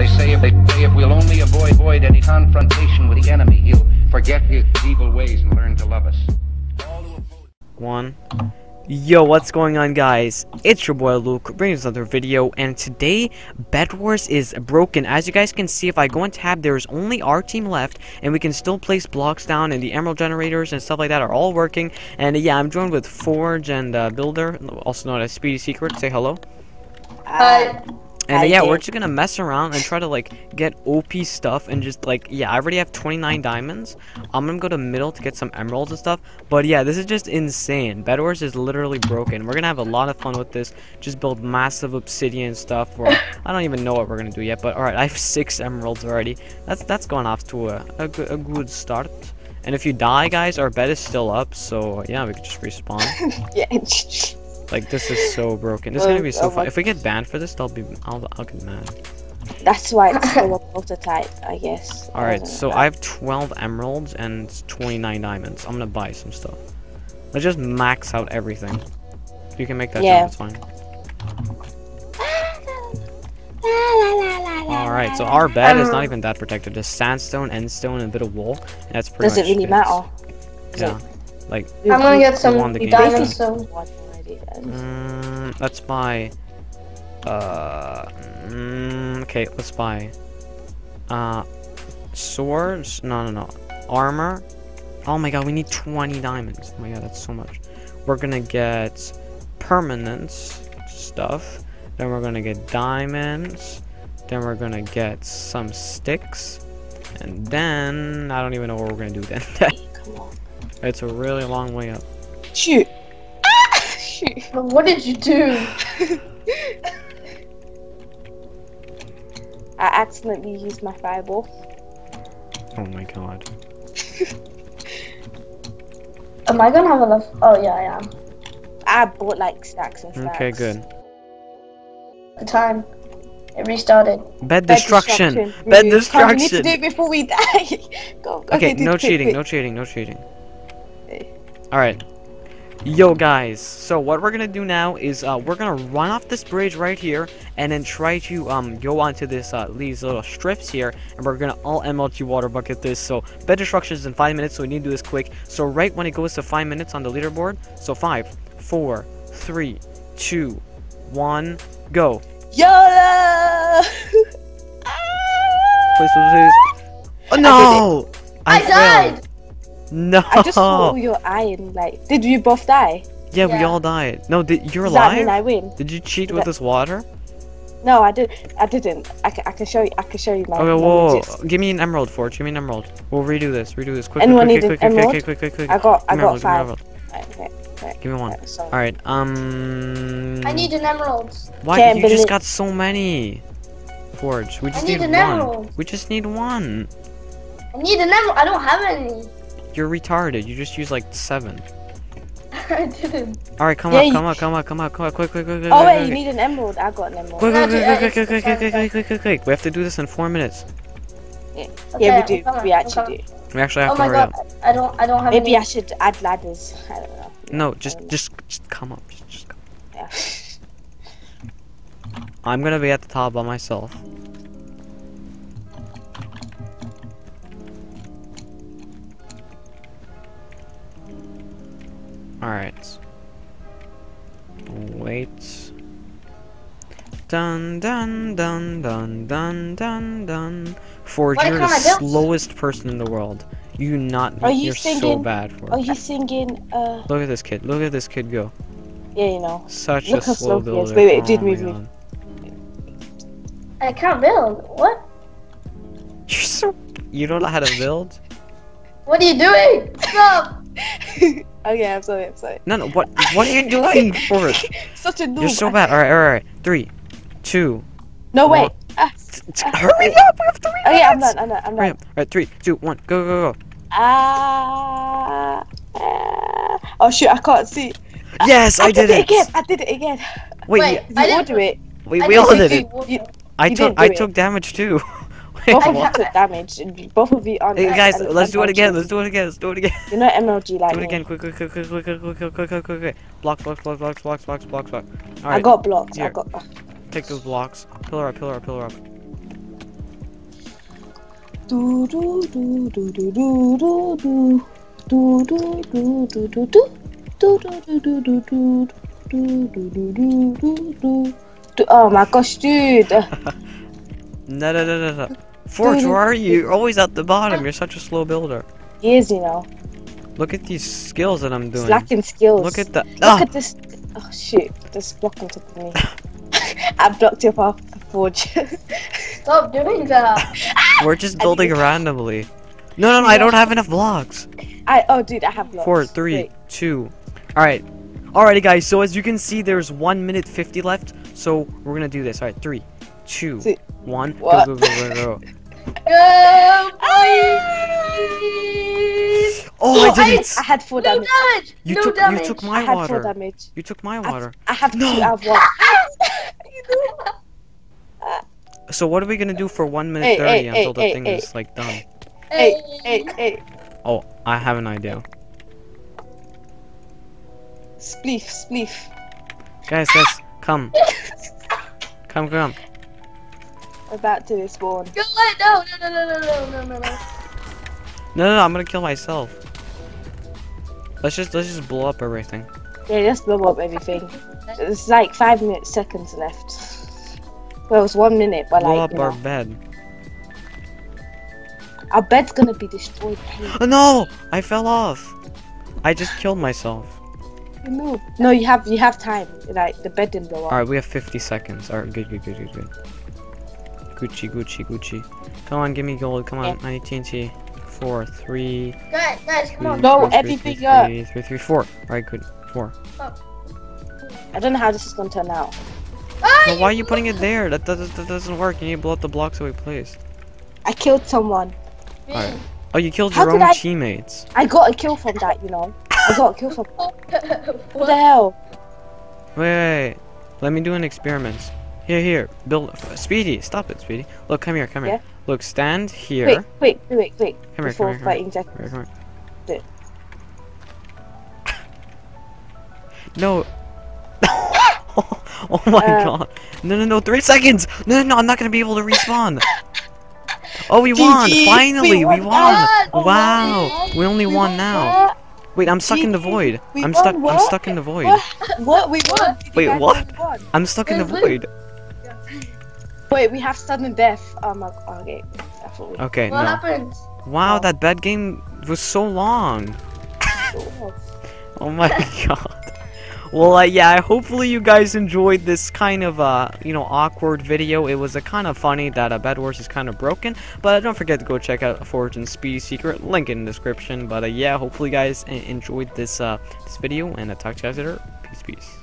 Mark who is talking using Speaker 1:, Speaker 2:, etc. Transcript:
Speaker 1: They say if they say if we'll only avoid, avoid any confrontation with the enemy, he'll forget his evil ways and learn to love us.
Speaker 2: One. Yo, what's going on guys? It's your boy Luke, bringing us another video, and today, Bed Wars is broken. As you guys can see, if I go in tab, there's only our team left, and we can still place blocks down, and the emerald generators and stuff like that are all working. And yeah, I'm joined with Forge and uh, Builder, also known as Speedy Secret. Say hello.
Speaker 3: Hi.
Speaker 2: And
Speaker 3: I
Speaker 2: yeah,
Speaker 3: did.
Speaker 2: we're just gonna mess around and try to like get OP stuff and just like yeah, I already have 29 diamonds. I'm gonna go to middle to get some emeralds and stuff. But yeah, this is just insane. Bedwars is literally broken. We're gonna have a lot of fun with this. Just build massive obsidian stuff. Or I don't even know what we're gonna do yet. But all right, I have six emeralds already. That's that's going off to a a, good- a good start. And if you die, guys, our bed is still up. So yeah, we could just respawn.
Speaker 3: Yeah.
Speaker 2: Like this is so broken. This is gonna be so
Speaker 3: Oh,
Speaker 2: fun. If we get banned for this, I'll be I'll I'll get mad.
Speaker 3: That's why it's so a prototype, I guess.
Speaker 2: Alright, so I have 12 emeralds and 29 diamonds. I'm gonna buy some stuff. Let's just max out everything. If you can make that
Speaker 3: Yeah.
Speaker 2: jump, it's fine. Alright, so our bed is not
Speaker 3: Um,
Speaker 2: even that protected. Just sandstone, endstone, and a bit of wool. And that's pretty
Speaker 3: Does it
Speaker 2: much
Speaker 3: really
Speaker 2: it.
Speaker 3: matter?
Speaker 2: Yeah. Like,
Speaker 4: I'm gonna get some
Speaker 2: won the game.
Speaker 4: diamonds soon.
Speaker 2: Mm, let's buy... Uh... Mm, okay, let's buy... Uh... Swords? No, no, no. Armor? Oh my god, we need 20 diamonds. Oh my god, that's so much. We're gonna get permanence stuff. Then we're gonna get diamonds. Then we're gonna get some sticks. And then I don't even know what we're gonna do then.
Speaker 3: Come on.
Speaker 2: it's a really long way up.
Speaker 3: Shoot. Shoot.
Speaker 4: What did you do?
Speaker 3: I accidentally used my fireball.
Speaker 2: Oh my god.
Speaker 4: Am I gonna have enough? Oh yeah, I am.
Speaker 3: I bought like stacks and stacks.
Speaker 2: Okay, good.
Speaker 4: The time. It restarted.
Speaker 2: Bed
Speaker 3: Bed
Speaker 2: destruction.
Speaker 3: destruction.
Speaker 2: Bed
Speaker 3: destruction. Come, we need to do it before we die. go, go.
Speaker 2: Okay,
Speaker 3: do
Speaker 2: no
Speaker 3: it quick,
Speaker 2: cheating,
Speaker 3: quick.
Speaker 2: no cheating, no cheating.
Speaker 3: Eh.
Speaker 2: Alright. Yo guys, so what we're gonna do now is uh, we're gonna run off this bridge right here and then try to um go onto this uh these little strips here and we're gonna all MLG water bucket this. So bed destruction is in five minutes, so we need to do this quick. So right when it goes to five minutes on the leaderboard, so five, four, three, two, one, go.
Speaker 3: YOLO!
Speaker 2: Please, please, please. Oh no!
Speaker 4: I,
Speaker 2: failed.
Speaker 4: died.
Speaker 2: No.
Speaker 3: I just saw your iron. Like, did we both die?
Speaker 2: Yeah, we all died. No, did you're
Speaker 3: Does that mean? I win?
Speaker 2: Did you cheat
Speaker 3: Does
Speaker 2: with
Speaker 3: that-
Speaker 2: this water?
Speaker 3: No, I did. I didn't. I can, I can show you. I can show you my.
Speaker 2: Okay,
Speaker 3: my
Speaker 2: whoa,
Speaker 3: legit-
Speaker 2: whoa. Give me an emerald, Forge. Give me an emerald. We'll redo this. Redo this. Quick,
Speaker 3: Anyone
Speaker 2: quick,
Speaker 3: need
Speaker 2: quick,
Speaker 3: an
Speaker 2: quick, quick, quick, quick, quick, quick.
Speaker 3: I got. I
Speaker 2: Give me
Speaker 3: got five.
Speaker 2: Give me
Speaker 3: Right, okay, right,
Speaker 2: Give me one.
Speaker 3: right, so-
Speaker 2: Alright, um...
Speaker 4: I need an emerald.
Speaker 2: Why?
Speaker 3: Can't
Speaker 2: You just got so many. Forge. We just
Speaker 4: need
Speaker 2: need,
Speaker 4: an
Speaker 2: one.
Speaker 4: emerald.
Speaker 2: We just need one.
Speaker 4: I need an emerald. I don't have any.
Speaker 2: You're retarded. You just used like seven.
Speaker 4: I didn't.
Speaker 2: Alright, come
Speaker 3: Yeah,
Speaker 2: up,
Speaker 3: you-
Speaker 2: come up, come up, come up, come up, quick, quick, quick, quick,
Speaker 3: Oh
Speaker 2: quick,
Speaker 3: wait,
Speaker 2: quick,
Speaker 3: you need an emerald. I got an emerald.
Speaker 2: Quick,
Speaker 4: No,
Speaker 2: quick,
Speaker 4: dude,
Speaker 2: quick, quick, quick, quick, quick, quick, quick, quick, quick. We have to do this in four minutes.
Speaker 4: Okay,
Speaker 3: yeah, we do.
Speaker 4: coming,
Speaker 3: We actually
Speaker 4: coming.
Speaker 3: do.
Speaker 2: We actually have
Speaker 4: Oh
Speaker 2: to hurry
Speaker 4: god,
Speaker 2: up.
Speaker 4: I don't. I don't have.
Speaker 3: Maybe
Speaker 4: any.
Speaker 3: I should add ladders. I don't know.
Speaker 2: No, just, just, just come up. Just, just come.
Speaker 3: Yeah.
Speaker 2: I'm gonna be at the top by myself. Alright. Wait. Dun dun dun dun dun dun dun. Forge,
Speaker 4: What
Speaker 2: you're the
Speaker 4: kind of build?
Speaker 2: slowest person in the world. You not.
Speaker 3: Are you
Speaker 2: you're so
Speaker 3: singing-
Speaker 2: bad for.
Speaker 3: Are you singing? Uh,
Speaker 2: Look at this kid. Look at this kid go.
Speaker 3: yeah, you know.
Speaker 2: Such
Speaker 3: Look
Speaker 2: a
Speaker 3: how
Speaker 2: slow
Speaker 3: slow he is.
Speaker 2: builder.
Speaker 3: Wait, wait, dude,
Speaker 2: Oh
Speaker 3: move, move.
Speaker 2: God.
Speaker 4: I can't build. What?
Speaker 2: You're so. You don't know how to build?
Speaker 4: What are you doing? Stop.
Speaker 3: okay, I'm sorry. I'm sorry.
Speaker 2: No, no. What? What are you doing, Forge?
Speaker 3: Such a noob.
Speaker 2: You're so bad. All right, all right, all right. Three, two.
Speaker 3: No
Speaker 2: One.
Speaker 3: wait. Ah,
Speaker 2: Hurry up! We have three minutes.
Speaker 3: okay, I'm done. I'm done. I'm
Speaker 2: Hurry
Speaker 3: done.
Speaker 2: All right, three, two, one. Go, go, go.
Speaker 3: Ah. ah. Oh shoot! I can't see.
Speaker 2: Yes, I, did, it.
Speaker 3: again. I did it again.
Speaker 2: Wait,
Speaker 4: Wait,
Speaker 2: you-
Speaker 3: You
Speaker 4: I
Speaker 3: all
Speaker 4: didn't-
Speaker 3: do it.
Speaker 2: we, we all
Speaker 4: think
Speaker 2: did it.
Speaker 4: would.
Speaker 3: You,
Speaker 2: I took I took damage too.
Speaker 3: Both of you took damage. Both of you on.
Speaker 2: Hey, guys,
Speaker 3: and-
Speaker 2: let's do it again. Let's do it again. Let's do it again.
Speaker 3: You're not MLG like
Speaker 2: Do it again. Quick, quick, quick, quick, quick, quick, quick, quick, quick, quick, quick. Blocks, blocks, blocks, blocks, blocks, blocks, blocks, blocks. All
Speaker 3: I
Speaker 2: right,
Speaker 3: got blocked. I
Speaker 2: here.
Speaker 3: got.
Speaker 2: take those blocks. Pillar up, pillar up, pillar up.
Speaker 3: Do do do do do do. Do do do do do do. Do do do do do do. Do do do do do do. Do- Oh my gosh, dude.
Speaker 2: No, no, no, no, no. Forge, where are you? You're always at the bottom. You're such a slow builder.
Speaker 3: He is, you know.
Speaker 2: Look at these skills that I'm
Speaker 3: He's
Speaker 2: doing.
Speaker 3: lacking skills.
Speaker 2: Look at that.
Speaker 3: Look
Speaker 2: Ah,
Speaker 3: at this. Oh shit! This block on top of me. I blocked you off the forge.
Speaker 4: Stop doing that.
Speaker 2: we're just building randomly. No, no, no, I don't have enough blocks.
Speaker 3: I oh dude, I have blocks.
Speaker 2: Four, three,
Speaker 3: Wait,
Speaker 2: two. Alright. Alrighty, guys. So, as you can see, there's 1 minute 50 left. So, we're gonna do this. Alright, three, two, one. Go, go, go, go, go.
Speaker 4: Go, please.
Speaker 2: Oh, I
Speaker 4: Oh,
Speaker 2: did
Speaker 4: I-
Speaker 2: it!
Speaker 3: I had four
Speaker 4: No
Speaker 3: damage.
Speaker 4: damage.
Speaker 2: You
Speaker 4: no
Speaker 2: took,
Speaker 4: damage.
Speaker 2: you took
Speaker 3: I
Speaker 2: my
Speaker 3: had four
Speaker 2: water.
Speaker 3: damage.
Speaker 2: You took my
Speaker 3: I-
Speaker 2: water.
Speaker 3: I have
Speaker 2: No.
Speaker 3: two out of one.
Speaker 2: So, what are we gonna do for 1 minute
Speaker 3: Hey,
Speaker 2: 30
Speaker 3: hey,
Speaker 2: until
Speaker 3: hey,
Speaker 2: the
Speaker 3: hey,
Speaker 2: thing
Speaker 3: hey.
Speaker 2: is, like, done?
Speaker 3: Hey, hey, hey.
Speaker 2: Oh, I have an idea.
Speaker 3: Spleef, spleef.
Speaker 2: Guys, guys, come. Come, come.
Speaker 3: About to spawn.
Speaker 4: Go. No, no, no, no, no, no, no, no, no.
Speaker 2: No, no, no, I'm gonna kill myself. Let's just, let's just blow up everything.
Speaker 3: Yeah, just blow up everything. It's like five minutes, seconds left. Well, it's one minute, but
Speaker 2: Blow
Speaker 3: like,
Speaker 2: Blow
Speaker 3: up
Speaker 2: our
Speaker 3: know,
Speaker 2: bed.
Speaker 3: our bed's gonna be destroyed. Hey,
Speaker 2: Oh, no! I fell off. I just killed myself.
Speaker 3: you move. No, you have you have time. Like the bed didn't blow up.
Speaker 2: Alright, we have 50 seconds. Alright, good, good, good, good, good. Gucci, Gucci, Gucci. Come on, give me gold. Come on, I need TNT. Four, three,
Speaker 4: Guys, guys, come on.
Speaker 3: No,
Speaker 2: four, three,
Speaker 3: everything
Speaker 2: three,
Speaker 3: up.
Speaker 2: three, three, three, four. Alright, good. Four.
Speaker 3: I don't know how this is gonna turn out.
Speaker 4: Ah,
Speaker 2: But why are you putting it there? That, that, that doesn't work. You need to blow up the blocks that we placed.
Speaker 3: I killed someone.
Speaker 2: Alright. Oh, you killed
Speaker 3: How
Speaker 2: your own
Speaker 3: I-
Speaker 2: teammates.
Speaker 3: I got a kill from that, you know. I got a kill from. What the hell?
Speaker 2: Wait, wait, wait. Let me do an experiment. Here, here. Build. Speedy, stop it, Speedy. Look, come here, come here.
Speaker 3: Yeah?
Speaker 2: Look, stand here.
Speaker 3: Quick, quick, quick, quick.
Speaker 2: Come here,
Speaker 3: Before
Speaker 2: come here, come
Speaker 3: fighting Jack.
Speaker 2: Come here, come here. No. oh my
Speaker 3: Uh,
Speaker 2: god. No, no, no. Three seconds. No, no, no. I'm not gonna be able to respawn. Oh, we won! Finally, we
Speaker 3: we
Speaker 2: won!
Speaker 3: won. Oh
Speaker 2: Wow! We only
Speaker 3: We
Speaker 2: won
Speaker 3: won
Speaker 2: now. Wait, I'm stuck in the void.
Speaker 3: We
Speaker 2: I'm
Speaker 3: won
Speaker 2: stuck. I'm stuck in the void.
Speaker 3: What? What? We won. Did
Speaker 2: Wait, what?
Speaker 3: won?
Speaker 2: I'm stuck in the
Speaker 4: Wait,
Speaker 2: void.
Speaker 3: Wait, we have sudden death. My. Okay. I.
Speaker 2: Okay,
Speaker 4: What
Speaker 2: no.
Speaker 4: happened?
Speaker 2: Wow,
Speaker 3: Oh.
Speaker 2: that bad game was so long. Oh my god. Well, uh, yeah, hopefully you guys enjoyed this kind of, uh, you know, awkward video. It was a kind of funny that uh, Bed Wars is kind of broken, but don't forget to go check out Forge and Speedy Secret, link in the description. But, uh, yeah, hopefully you guys enjoyed this, uh, this video, and I'll talk to you guys later. Peace, peace.